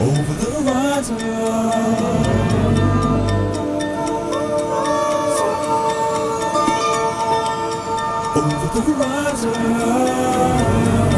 over the water. Over the horizon.